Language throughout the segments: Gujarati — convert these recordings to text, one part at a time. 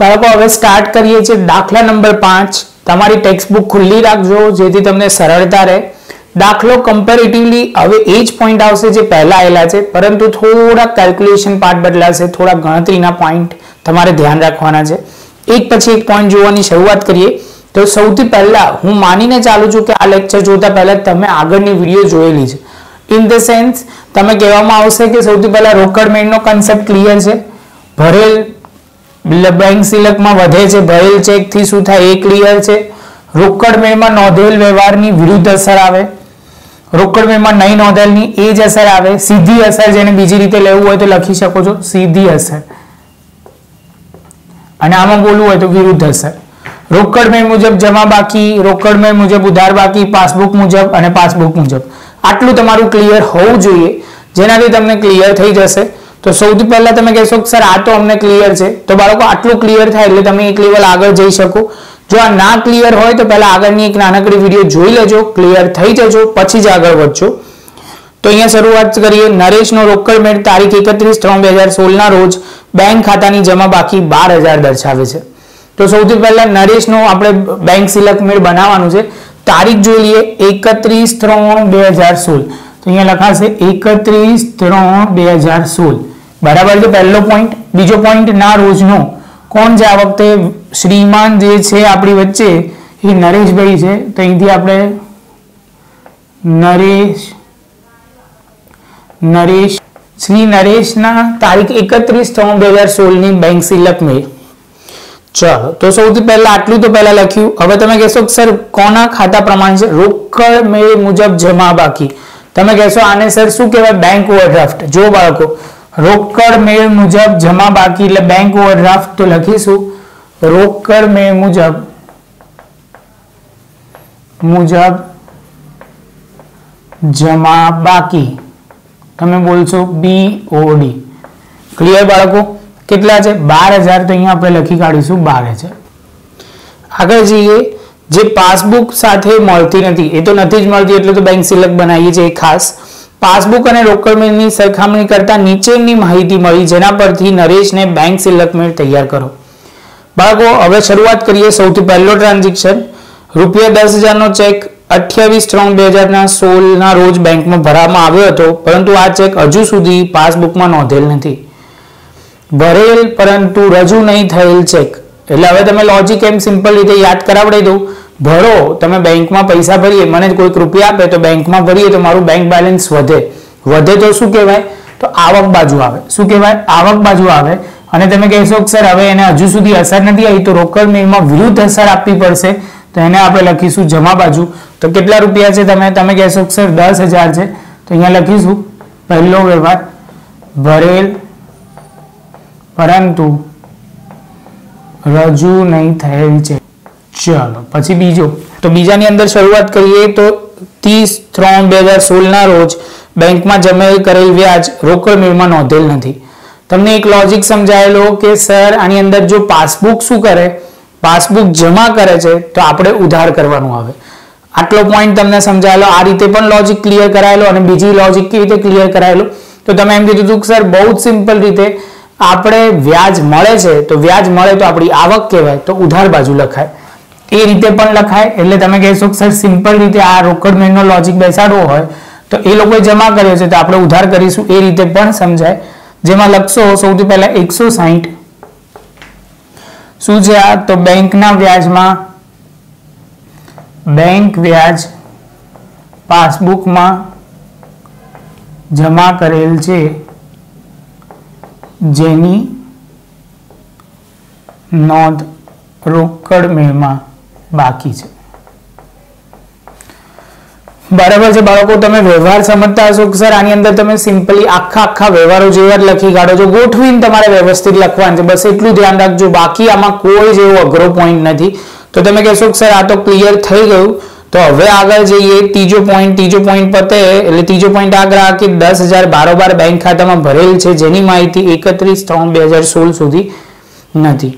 બાળકો, હવે સ્ટાર્ટ કરીએ છીએ દાખલા નંબર પાંચ. તમારી ટેક્સ્ટ બુક ખુલ્લી રાખજો, જેથી તમને સરળતા રહે. દાખલો કમ્પેરેટિવલી હવે એ જ પોઈન્ટ આવશે જે પહેલા આવેલા છે, પરંતુ થોડા કેલ્ક્યુલેશન પાર્ટ બદલાશે, થોડા ગણતરીના પોઈન્ટ તમારે ધ્યાન રાખવાના છે. એક પછી એક પોઈન્ટ જોવાની શરૂઆત કરીએ. તો સૌથી પહેલા હું માનીને ચાલું છું કે આ લેક્ચર જોતા પહેલા તમે આગળની વીડિયો જોયેલી છે. ઇન ધ સેન્સ તમે કહેવામાં આવશે કે સૌથી પહેલા રોકડ મેળનો કન્સેપ્ટ ક્લિયર છે. ભરેલ બેંક સિલકમાં વધે છે, ભરેલ ચેકથી શું થાય એ ક્લિયર છે. રોકડ મેળમાં નોંધેલ વ્યવહારની વિરુદ્ધ અસર આવે. રોકડ મેળમાં નહીં નોંધેલની એ જ અસર આવે. સીધી અસર જેને બીજી રીતે લેવું હોય તો લખી શકો છો, સીધી અસર. અને આમાં બોલવું હોય તો વિરુદ્ધ અસર. રોકડ મેળ મુજબ જમા બાકી, રોકડ મેળ મુજબ ઉધાર બાકી, પાસબુક મુજબ અને પાસબુક મુજબ. આટલું તમારું ક્લિયર હોવું જોઈએ. જેનાથી તમને ક્લિયર થઈ જશે. તો સૌથી પહેલા તમે કહેશો સર, આ તો અમને ક્લિયર છે. તો બાળકો, આટલું ક્લિયર થાય એટલે તમે એક લેવલ આગળ જઈ શકો. જો આ ના ક્લિયર હોય તો પહેલા આગળની એક નાનકડી વીડિયો જોઈ લેજો ક્લિયર થઈ જજો, પછી જ આગળ વધજો. તો અહીંયા શરૂઆત કરીએ. નરેશનો રોકડ મેળ, તારીખ એકત્રીસ ત્રણ બે હજાર સોળના રોજ બેંક ખાતાની જમા બાકી બાર હજાર દર્શાવે છે. તો સૌથી પહેલા નરેશનો આપણે બેંક સિલક મેળ બનાવવાનું છે. તારીખ જોઈ લઈએ. એકત્રીસ ત્રણ બે હજાર સોળ. અહીંયા લખાશે એકત્રીસ ત્રણ બે હજાર સોળ. બરાબર છે પહેલો પોઈન્ટ બીજો પોઈન્ટ ના રોજનો. કોણ છે આ વખતે? શ્રીમાન જે છે આપણી વચ્ચે, એ નરેશભાઈ છે. તો અહીંથી આપણે નરેશ નરેશ, શ્રી નરેશના તારીખ એકત્રીસ ત્રણ બે હજાર સોળની બેંક સિલક મેળ ચલો તો સૌથી પહેલા આટલું તો પહેલા લખ્યું. હવે તમે કહેશો સર, કોના ખાતા પ્રમાણે છે? રોકડ મેળ મુજબ જમા બાકી. તમે કહેશો, આને સર શું કહેવાય? બેંક ઓવરડ્રાફ્ટ જો બાળકો, રોકડ મેળ મુજબ જમા બાકી, એટલે બેંક ઓવરડ્રાફ્ટ તો લખીશું. રોકડ મેળ મુજબ મુજબ જમા બાકી. તમે બોલશો બી ઓડી ક્લિયર બાળકો? કેટલા છે? બાર હજાર તો અહીંયા આપણે લખી કાઢીશું, બાર હજાર આગળ જઈએ. જે પાસબુક સાથે મળતી નથી, એ તો નથી જ મળતી એટલે તો બેંક સિલક બનાવીએ છીએ ખાસ. પાસબુક અને રોકડમેળની સરખામણી કરતા નીચેની માહિતી મળી, જેના પરથી નરેશને બેંક સિલક મેળ તૈયાર કરો. બાળકો, હવે શરૂઆત કરીએ સૌથી પહેલો ટ્રાન્ઝેક્શન રૂપિયા દસ હજારનો ચેક અઠ્યાવીસ ત્રણ બે હજારના સોળના રોજ બેંકમાં ભરવામાં આવ્યો હતો, પરંતુ આ ચેક હજુ સુધી પાસબુકમાં નોંધેલ નથી. ભરેલ, પરંતુ રજૂ નહીં થયેલ ચેક એટલે હવે તમે લોજિક એમ સિમ્પલ રીતે યાદ કરાવડી દઉં ભરો, તમે બેંકમાં પૈસા ભરીએ, મને કોઈક રૂપિયા આપે તો બેંકમાં ભરીએ તો મારું બેંક બેલેન્સ વધે. વધે તો શું કહેવાય? તો આવક બાજુ આવે. શું કહેવાય? આવક બાજુ આવે. અને તમે કહેશો સર, હવે એને હજુ સુધી અસર નથી આવી તો રોકડ મેળમાં વિરુદ્ધ અસર આપવી પડશે. તો એને આપણે લખીશું જમા બાજુ. તો કેટલા રૂપિયા છે તમે? તમે કહેશો સર, દસ હજાર છે. તો અહીંયા લખીશું. પહેલો વ્યવહાર. ભરેલ. પરંતુ રજૂ નહીં થયેલ છે. ચલો, પછી બીજો. તો બીજાની અંદર શરૂઆત કરીએ તો ત્રીસ ત્રણ બે હજાર સોળના રોજ બેંકમાં જમેલ કરેલ વ્યાજ રોકડ મેળમાં નોંધેલ નથી. તમને એક લોજિક સમજાયેલો કે, સર, આની અંદર જો પાસબુક શું કરે? પાસબુક જમા કરે છે, તો આપણે ઉધાર કરવાનું આવે. આટલો પોઈન્ટ તમને સમજાયેલો. આ રીતે પણ લોજિક ક્લિયર કરાયેલો અને બીજી લોજિક કેવી રીતે ક્લિયર કરાયેલો? તો તમે એમ કીધું હતું સર, બહુ જ સિમ્પલ રીતે આપણે વ્યાજ મળે છે, તો વ્યાજ મળે તો આપણી આવક કહેવાય, તો ઉધાર બાજુ લખાય. એ રીતે પણ લખાય, એટલે તમે કહેશો કે સર સિમ્પલ રીતે આ રોકડ મેળનો લોજિક બેસાડવો હોય, તો એ લોકોએ જમા કર્યો છે, તો આપણે ઉધાર કરીશું, એ રીતે પણ સમજાય. જેમાં લખશો, સૌથી પહેલા એકસો સાહીઠ શું છે આ? તો બેંકના વ્યાજમાં, બેંક વ્યાજ પાસબુકમાં જમા કરેલ છે જેની નોંધ રોકડ મેળમાં બાકી છે. બરાબર છે બાળકો, તમે વ્યવહાર સમજતા હશો સર આની અંદર તમે સિમ્પલી આખા આખા વ્યવહારો જેવા જ લખી કાઢો છો. ગોઠવીને તમારે વ્યવસ્થિત લખવાનું છે. બસ એટલું ધ્યાન રાખજો. બાકી આમાં કોઈ જ એવો અઘરો પોઈન્ટ નથી. તો તમે કહેશો સર આ તો ક્લિયર થઈ ગયું. તો હવે આગળ જઈએ, ત્રીજો પોઈન્ટ ત્રીજો પોઈન્ટ પતે, એટલે ત્રીજો પોઈન્ટ આ કે દસ હજાર બારોબાર બેંક ખાતામાં ભરેલ છે, જેની માહિતી એકત્રીસ ત્રણ બે સોળ સુધી નથી.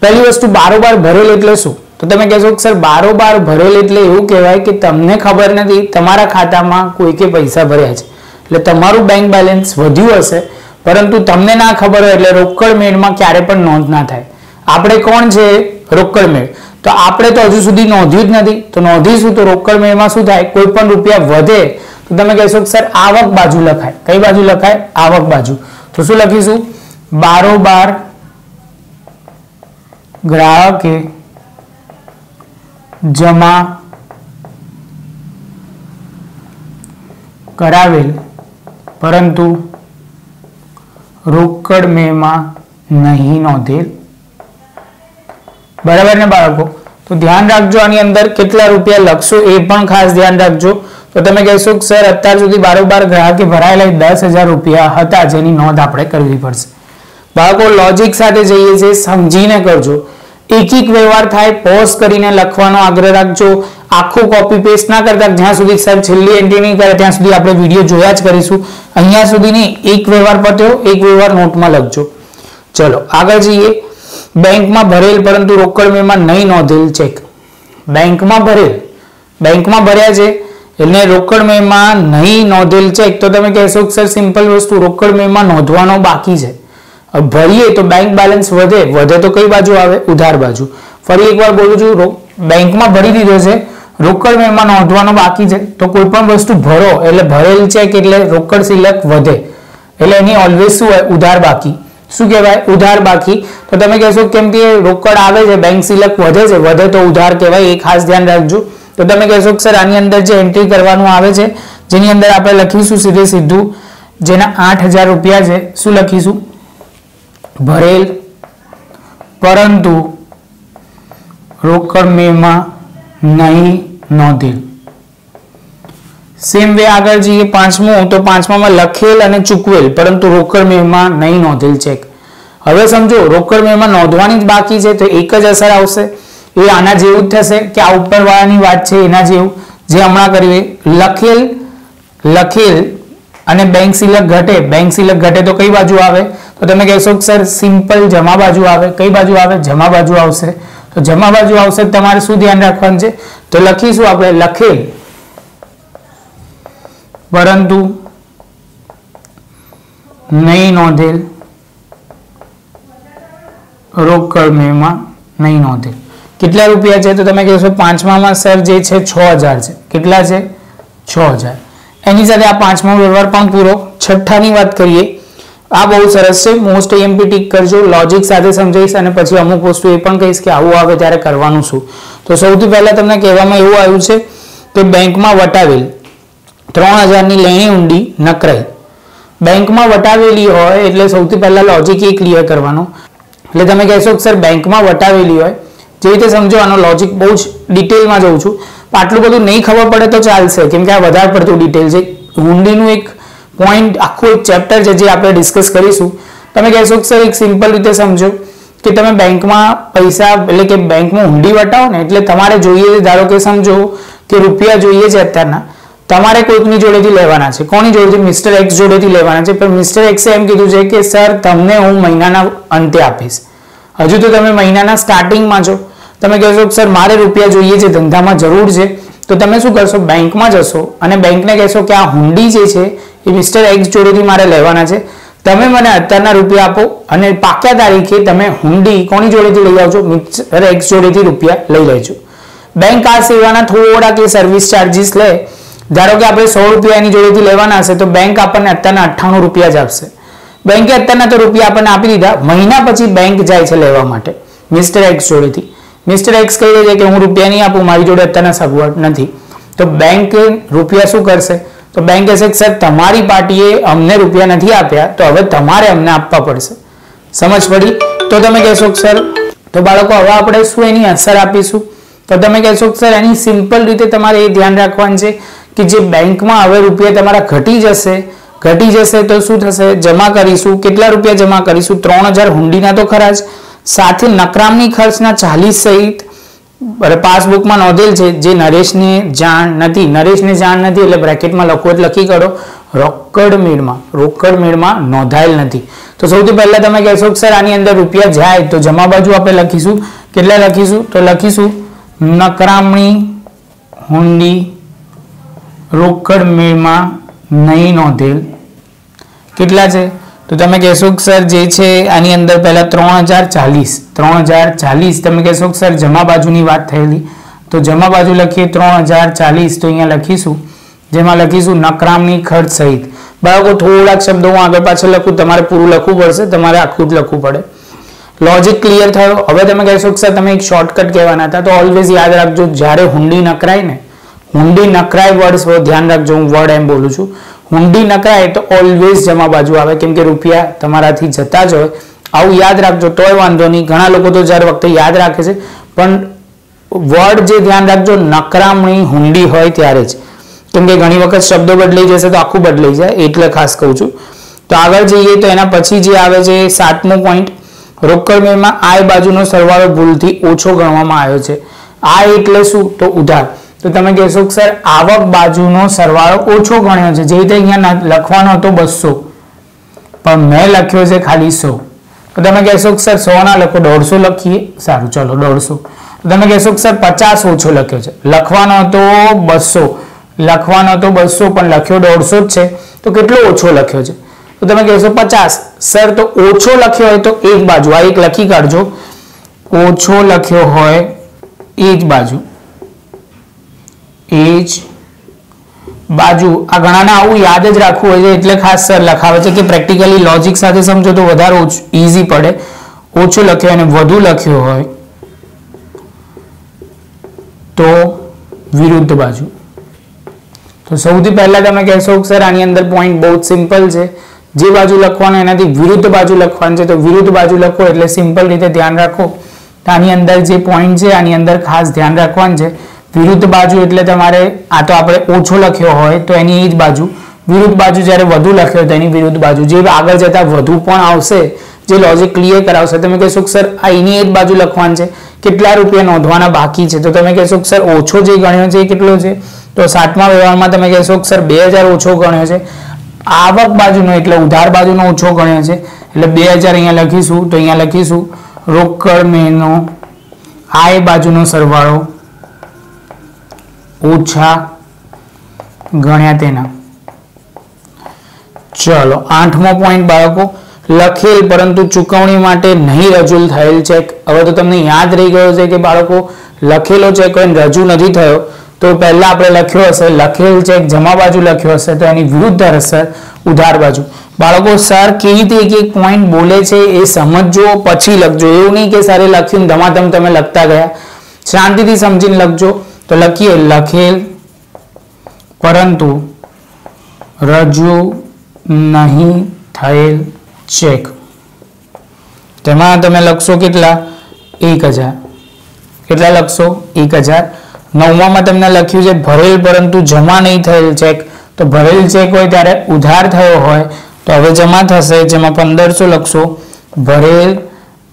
પહેલી વસ્તુ બારોબાર ભરેલ એટલે શું? તો તમે કહેશો સર, બારોબાર ભરેલ એટલે એવું કહેવાય કે તમને ખબર નથી, તમારા ખાતામાં કોઈકે પૈસા ભર્યા છે. એટલે તમારું બેંક બેલેન્સ વધ્યું હશે, પરંતુ તમને ના ખબર હોય એટલે રોકડ મેળમાં ક્યારે પણ નોંધ ના થાય. આપણે કોણ છે? રોકડ મેળ તો આપણે તો હજુ સુધી નોંધ્યું જ નથી. તો નોંધીશું તો રોકડ મેળમાં શું થાય? કોઈ પણ રૂપિયા વધે તો તમે કહેશો કે સર આવક બાજુ લખાય. કઈ બાજુ લખાય? આવક બાજુ. તો શું લખીશું? બારોબાર ગ્રાહકે જમા કરાવેલ, પરંતુ રોકડ મેમાં નહીં નોંધેલ. બરાબર ને બાળકો? તો ધ્યાન રાખજો આની અંદર કેટલા રૂપિયા લખશો, એ પણ ખાસ ધ્યાન રાખજો. તો તમે કહેશો કે સર, અત્યાર સુધી બારોબાર ગ્રાહકે ભરાયેલા દસ હજાર રૂપિયા હતા, જેની નોંધ આપણે કરવી પડશે. બાળકો લોજિક સાથે જઈએ છે સમજીને કરજો. એક એક વ્યવહાર થાય પોઝ કરીને લખવાનો આગ્રહ રાખજો. આખું કોપી પેસ્ટ ના કરતા જ્યાં સુધી સાહેબ છેલ્લી એન્ટ્રી નહીં કરે, ત્યાં સુધી આપણે વીડિયો જોયા જ કરીશું. અહીંયા સુધી એક વ્યવહાર પત્યો, એક વ્યવહાર નોટમાં લખજો. ચલો, આગળ જઈએ. બેંકમાં ભરેલ, પરંતુ રોકડ મેમાં નહીં નોંધેલ ચેક બેંકમાં ભરેલ. બેંકમાં ભર્યા છે, એટલે રોકડ મેમાં નહીં નોંધેલ ચેક તો તમે કહેશો કે, સર સિમ્પલ વસ્તુ, રોકડ મેમાં નોંધવાનો બાકી છે. ભરીએ તો બેંક બેલેન્સ વધે. વધે તો કઈ બાજુ આવે? ઉધાર બાજુ. ફરી એકવાર બોલું છું બેંકમાં ભરી દીધો છે, રોકડ મેમાં નોંધવાનો બાકી છે, તો કોઈ પણ વસ્તુ ભરો. એટલે ભરેલ ચેક એટલે રોકડ સિલક વધે. એટલે એની ઓલવેઝ શું હોય? ઉધાર બાકી. શું કહેવાય? ઉધાર બાકી. તો તમે કહેશો કેમ કે રોકડ આવે છે બેંક સિલક વધે છે, વધે તો ઉધાર કહેવાય, એ ખાસ ધ્યાન રાખજો. તો તમે કહેશો કે સર, આની અંદર જે એન્ટ્રી કરવાનું આવે છે, જેની અંદર આપણે લખીશું સીધે સીધું, જેના આઠ રૂપિયા છે, શું લખીશું? ભરેલ, પરંતુ રોકડ મેમાં નહીં નોંધેલ. સેમ વે આગળ જઈએ પાંચમું, તો પાંચમામાં લખેલ અને ચૂકવેલ, પરંતુ રોકડ મેમાં નહીં નોંધેલ ચેક હવે સમજો, રોકડ મેમાં નોંધવાની જ બાકી છે, તો એક જ અસર આવશે. એ આના જેવું જ થશે કે આ ઉપરવાળાની વાત છે, એના જેવું. જે હમણાં કરીએ લખેલ લખેલ અને બેંક સિલક ઘટે. બેંક સિલક ઘટે તો કઈ બાજુ આવે? તો તમે કહેશો કે સર, સિમ્પલ જમા બાજુ આવે. કઈ બાજુ આવે? જમા બાજુ આવશે. તો જમા બાજુ આવશે તમારે શું ધ્યાન રાખવાનું છે? તો લખીશું આપણે, લખેલ. પરંતુ નહીં નોંધેલ. રોકડ મેમાં નહીં નોંધે. કેટલા રૂપિયા છે? તો તમે કહેશો પાંચમામાં સર જે છે છ હજાર છે. કેટલા છે? છ હજાર. એની સાથે આ પાંચમો વ્યવહાર પણ પૂરો. છઠ્ઠાની વાત કરીએ. આ બહુ સરસ છે. મોસ્ટ એમપી ટીક કરજો. લોજિક સાથે સમજાવીશ અને પછી અમુક વસ્તુ એ પણ કહીશ કે આવું આવે ત્યારે કરવાનું શું. તો સૌથી પહેલા તમને કહેવામાં એવું આવ્યું છે કે બેંકમાં વટાવેલ. ત્રણ હજારની લેણી ઊંડી નકરાઈ. બેંકમાં વટાવેલી હોય એટલે સૌથી પહેલા લોજિક એ ક્લિયર કરવાનો. એટલે તમે કહેશો કે સર, બેંકમાં વટાવેલી હોય. જે રીતે સમજો, આનો લોજિક બહુ જ ડિટેલમાં જઉં છું. આટલું બધું નહીં ખબર પડે તો ચાલશે. કેમ કે આ વધારે પડતું ડિટેલ છે. હુંડીનું એક પોઈન્ટ આખું એક ચેપ્ટર છે જે આપણે ડિસ્કસ કરીશું. તમે કહેશો સર, એક સિમ્પલ રીતે સમજો કે તમે બેંકમાં પૈસા, એટલે કે બેંકમાં હુંડી વટાવો ને, એટલે તમારે જોઈએ ધારો કે સમજો કે રૂપિયા જોઈએ છે અત્યારના. તમારે કોઈકની જોડેથી લેવાના છે. કોની જોડેથી? મિસ્ટર એક્સ જોડેથી લેવાના છે. પણ મિસ્ટર એક્સે એમ કીધું છે કે, સર, તમને હું મહિનાના અંતે આપીશ. હજુ તો તમે મહિનાના સ્ટાર્ટિંગમાં છો. તમે કહેશો સર, મારે રૂપિયા જોઈએ છે, ધંધામાં જરૂર છે. તો તમે શું કરશો? બેંકમાં જશો અને બેંકને કહેશો કે, આ હુંડી જે છે, એ મિસ્ટર એક્સ જોડેથી મારે લેવાના છે. તમે મને અત્યારના રૂપિયા આપો અને પાક્યા તારીખે તમે હુંડી કોની જોડેથી લઈ આવજો? મિસ્ટર એક્સ જોડેથી રૂપિયા લઈ લેજો. બેંક આ સેવાના થોડા કે સર્વિસ ચાર્જીસ લે ધારો કે આપણે સો રૂપિયા એની જોડેથી લેવાના હશે, તો બેંક આપણને અત્યારના અઠ્ઠાણું રૂપિયા જ આપશે. બેંકે અત્યારના તો રૂપિયા આપણને આપી દીધા. મહિના પછી બેંક જાય છે લેવા માટે મિસ્ટર એક્સ જોડેથી. મિસ્ટર એક્સ કહી દે છે કે, હું રૂપિયા નહીં આપું, મારી જોડે અત્યારના સગવડ નથી. તો બેંક રૂપિયા શું કરશે? તો બેંક કહેશે કે સર તમારી પાર્ટીએ અમને રૂપિયા નથી આપ્યા, તો હવે તમારે અમને આપવા પડશે. સમજ પડી? તો તમે કહેશો સર, તો બાળકો, હવે આપણે શું એની અસર આપીશું? તો તમે કહેશો સર, એની સિમ્પલ રીતે તમારે એ ધ્યાન રાખવાનું છે. કે જે બેંકમાં હવે રૂપિયા તમારા ઘટી જશે ઘટી જશે તો શું થશે? જમા કરીશું. કેટલા રૂપિયા જમા કરીશું? ત્રણ હજાર હુંડીના તો ખરા જ. સાથે નકરામની ખર્ચના ચાલીસ સહિત. પાસબુકમાં નોંધેલ છે. જે નરેશને જાણ નથી. નરેશને જાણ નથી એટલે બ્રેકેટમાં લખો જ લખી કરો રોકડ મેળમાં રોકડ મેળમાં નોંધાયેલ નથી. તો સૌથી પહેલા તમે કહેશો કે સર, આની અંદર રૂપિયા જાય તો જમા બાજુ આપણે લખીશું. કેટલા લખીશું? તો લખીશું નકરામણી હુંડી રોકડ મેળમાં નહીં નોંધેલ. કેટલા છે? તો તમે કહેશો કે સર જે છે આની અંદર પહેલા ત્રણ હજાર ચાલીસ. ત્રણ હજાર ચાલીસ તમે કહેશો કે સર જમા બાજુની વાત થયેલી. તો જમા બાજુ લખીએ ત્રણ હજાર ચાલીસ તો અહીંયા લખીશું. જેમાં લખીશું નકરામની ખર્ચ સહિત. બાળકો, થોડાક શબ્દો હું આગળ પાછળ લખું, તમારે પૂરું લખવું પડશે, તમારે આખું જ લખવું પડે. લોજિક ક્લિયર થયો? હવે તમે કહેશો કે સર તમે એક શોર્ટકટ કહેવાના હતા, તો ઓલવેઝ યાદ રાખજો, જ્યારે હુંડી નકરાય ને હુંડી નકરાય વર્ડ ધ્યાન રાખજો, હું વર્ડ એમ બોલું છું. હુંડી નકરાય તો ઓલવેઝ જમા બાજુ આવે, કેમ કે રૂપિયા તમારાથી જતા જ હોય. આવું યાદ રાખજો, તોય વાંધો નહીં. ઘણા લોકો તો જ્યારે વખતે યાદ રાખે છે. પણ વર્ડ જે ધ્યાન રાખજો, નકરામણી હુંડી હોય ત્યારે જ. કેમ કે ઘણી વખત શબ્દો બદલાઈ જશે તો આખું બદલાઈ જાય, એટલે ખાસ કહું છું. તો આગળ જઈએ તો એના પછી જે આવે છે, સાતમો પોઈન્ટ રોકડ મેળમાં આય બાજુનો સરવાળો ભૂલથી ઓછો ગણવામાં આવ્યો છે. આ એટલે શું? તો ઉધાર. તો તમે કહેશો કે સર, આવક બાજુનો સરવાળો ઓછો ગણ્યો છે. જે રીતે અહીંયા લખવાનો હતો બસો, પણ મેં લખ્યો છે ખાલી સો. તો તમે કહેશો કે સર સો ના લખો, દોઢસો લખીએ. સારું, ચલો, દોઢસો. તમે કહેશો કે સર, પચાસ ઓછો લખ્યો છે. લખવાનો હતો બસો. લખવાનો હતો બસો, પણ લખ્યો દોઢસો જ છે. તો કેટલો ઓછો લખ્યો છે? તો તમે કહેશો પચાસ. સર, તો ઓછો લખ્યો હોય તો એક બાજુ. આ એક લખી કાઢજો. ઓછો લખ્યો હોય એ જ બાજુ. એ જ બાજુ. આ ઘણાને આવું યાદ જ રાખવું હોય છે, એટલે ખાસ સર લખાવે છે કે પ્રેક્ટિકલી લોજિક સાથે સમજો તો વધારે ઈઝી પડે. ઓછું લખ્યો અને વધુ લખ્યો હોય તો વિરુદ્ધ બાજુ. તો સૌથી પહેલા તમે કહેશો સર આની અંદર પોઈન્ટ બહુ જ સિમ્પલ છે. જે બાજુ લખવાનું એનાથી વિરુદ્ધ બાજુ લખવાનું છે, તો વિરુદ્ધ બાજુ લખો એટલે સિમ્પલ રીતે ધ્યાન રાખો. આની અંદર જે પોઈન્ટ છે, આની અંદર ખાસ ધ્યાન રાખવાનું છે. વિરુદ્ધ બાજુ એટલે તમારે, આ તો આપણે ઓછો લખ્યો હોય તો એની એ જ બાજુ. વિરુદ્ધ બાજુ જ્યારે વધુ લખ્યો તો એની વિરુદ્ધ બાજુ. જે આગળ જતા વધુ પણ આવશે, જે લોજિક ક્લિયર કરાવશે, તમે કહેશો સર, આ એની એ જ બાજુ લખવાનું છે. કેટલા રૂપિયા નોંધવાના બાકી છે? તો તમે કહેશો સર, ઓછો જે ગણ્યો છે એ કેટલો છે? તો સાતમા વ્યવહારમાં તમે કહેશો સર, બે ઓછો ગણ્યો છે. આવક બાજુનો એટલે ઉધાર બાજુનો ઓછો ગણ્યો છે. એટલે બે અહીંયા લખીશું તો અહીંયા લખીશું, રોકડ મેનો, આ બાજુનો સરવાળો ઓછા ગણ્યા તેના. ચલો, આઠમો પોઈન્ટ બાળકો, લખેલ પરંતુ ચૂકવણી માટે નહીં રજૂ થયેલ ચેક હવે તો તમને યાદ રહી ગયો છે કે બાળકો, લખેલો ચેક કોઈ રજૂ નથી થયો, તો પહેલા આપણે લખ્યો હશે, લખેલ ચેક જમા બાજુ લખ્યો હશે, તો એની વિરુદ્ધ હશે ઉધાર બાજુ. બાળકો સર કેવી રીતે એક એક પોઈન્ટ બોલે છે એ સમજજો, પછી લખજો. એવું નહીં કે સરે લખ્યું ધમાધમ તમે લખતા ગયા. શાંતિથી સમજીને લખજો. તો લખીએ લખેલ પરંતુ રજૂ નહીં થયેલ ચેક તેમાં તમે લખશો કેટલા? એક હજાર. કેટલા લખશો? એક હજાર. નવમામાં તમને લખ્યું છે, ભરેલ પરંતુ જમા નહીં થયેલ ચેક તો ભરેલ ચેક હોય ત્યારે ઉધાર થયો હોય, તો હવે જમા થશે, જેમાં પંદરસો લખશો. ભરેલ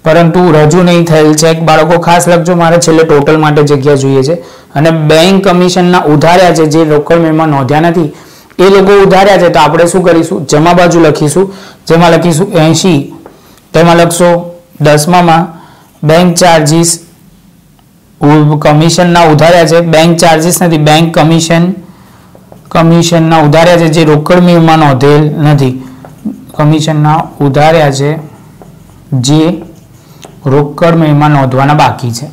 પરંતુ રજૂ નહીં થયેલ ચેક બાળકો ખાસ લખજો, મારે છેલ્લે ટોટલ માટે જગ્યા જોઈએ છે. અને બેંક કમિશનના ઉધાર્યા છે, જે રોકડ મેળમાં નોંધ્યા નથી, એ લોકો ઉધાર્યા છે, તો આપણે શું કરીશું? જમા બાજુ લખીશું. જેમાં લખીશું એંશી, તેમાં લખશો દસમામાં બેંક ચાર્જીસ કમિશનના ઉધાર્યા છે. બેંક ચાર્જીસ નથી બેંક કમિશન કમિશનના ઉધાર્યા છે, જે રોકડ મેળમાં નોંધેલ નથી. કમિશનના ઉધાર્યા છે, જે રોકડ મહિમા નોંધવાના બાકી છે.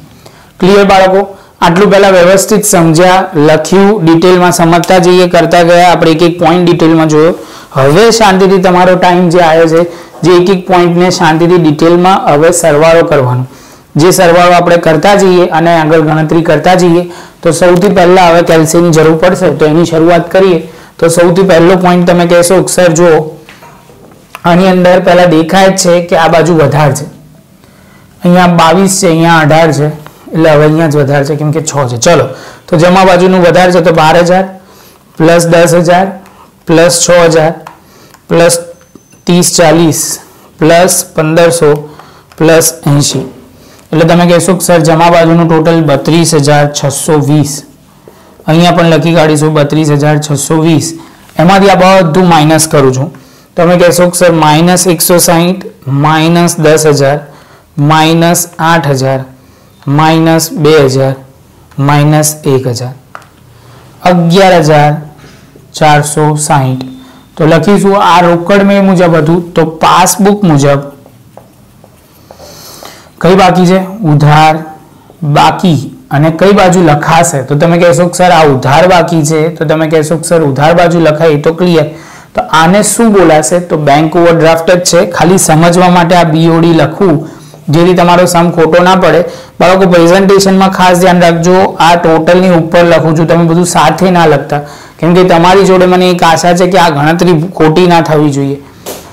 ક્લિયર બાળકો, આટલું પહેલા વ્યવસ્થિત સમજ્યા, લખ્યું ડિટેલમાં સમજતા જઈએ, કરતા ગયા, આપણે એક એક પોઈન્ટ ડિટેલમાં જોયો. હવે શાંતિથી તમારો ટાઈમ જે આવ્યો છે, જે એક એક પોઈન્ટને શાંતિથી ડિટેલમાં હવે સરવાળો કરવાનો. જે સરવાળો આપણે કરતા જઈએ અને આગળ ગણતરી કરતા જઈએ, તો સૌથી પહેલા હવે કેલ્શિયમની જરૂર પડશે, તો એની શરૂઆત કરીએ. તો સૌથી પહેલો પોઈન્ટ તમે કહેશો સર જો આની અંદર પહેલા દેખાય છે કે આ બાજુ વધાર છે. અહીંયા બાવીસ છે, અહીંયા અઢાર છે, એટલે હવે અહીંયા જ વધારે છે કેમ કે છ છે. ચલો, તો જમા બાજુનું વધારે છે તો બાર હજાર, પ્લસ દસ હજાર, પ્લસ છ હજાર, પ્લસ ત્રીસ ચાલીસ, પ્લસ પંદરસો, પ્લસ એંશી. એટલે તમે કહેશો કે સર જમા બાજુનું ટોટલ બત્રીસ હજાર છસો વીસ. અહીંયા પણ લખી કાઢીશું બત્રીસ હજાર છસો વીસ. એમાંથી આ બધું માઇનસ કરું છું. તમે કહેશો કે સર માઇનસ એકસો સાહીઠ માઇનસ દસ હજાર માઇનસ આઠ હજાર, માઇનસ બે હજાર, માઇનસ એક હજાર. અગિયાર હજાર ચારસો સાહીઠ. તો લખીશું આ રોકડ મેં મુજબ હતું, તો પાસબુક મુજબ કઈ બાકી છે? ઉધાર બાકી. અને કઈ બાજુ લખાશે? તો તમે કહેશો સર, આ ઉધાર બાકી છે. તો તમે કહેશો સર, ઉધાર બાજુ લખાય તો ક્લિયર. તો આને શું બોલાશે? તો બેંક ઓવરડ્રાફ્ટ જ છે. ખાલી સમજવા માટે આ બીઓડી લખવું જેથી તમારો સમ ખોટો ના પડે. બાળકો પ્રેઝન્ટેશનમાં ખાસ ધ્યાન રાખજો. આ ટોટલની ઉપર લખું છું. તમે બધું સાથે ના લખતા. કેમ કે તમારી જોડે મને એક આશા છે કે આ ગણતરી ખોટી ના થવી જોઈએ.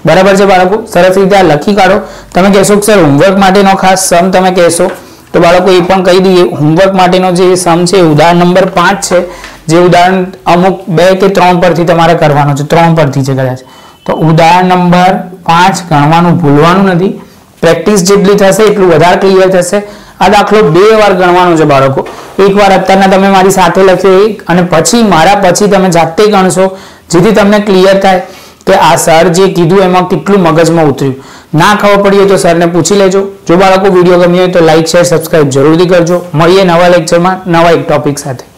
બરાબર છે બાળકો? સરસ રીતે આ લખી કાઢો. તમે કહેશો કે, સર હોમવર્ક માટેનો ખાસ સમ તમે કહેશો? તો બાળકો, એ પણ કહી દઈએ. હોમવર્ક માટેનો જે સમ છે ઉદાહરણ નંબર પાંચ છે. જે ઉદાહરણ અમુક બે કે ત્રણ પરથી તમારે કરવાનો છે. ત્રણ પરથી છે કદાચ. તો ઉદાહરણ નંબર પાંચ ગણવાનું ભૂલવાનું નથી. પ્રેક્ટિસ જેટલી થશે, એટલું વધારે ક્લિયર થશે. આ દાખલો બે વાર ગણવાનો છે બાળકો. એકવાર અત્યારના તમે મારી સાથે લખ્યો એક, અને પછી મારા પછી તમે જાતે ગણશો, જેથી તમને ક્લિયર થાય કે આ સર જે કીધું એમાં કેટલું મગજમાં ઉતર્યું. ના ખબર પડી તો સરને પૂછી લેજો. જો બાળકો વીડિયો ગમ્યો હોય તો લાઇક શેર સબસ્ક્રાઇબ જરૂરથી કરજો. મળીએ નવા લેક્ચરમાં નવા એક ટોપિક સાથે.